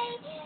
say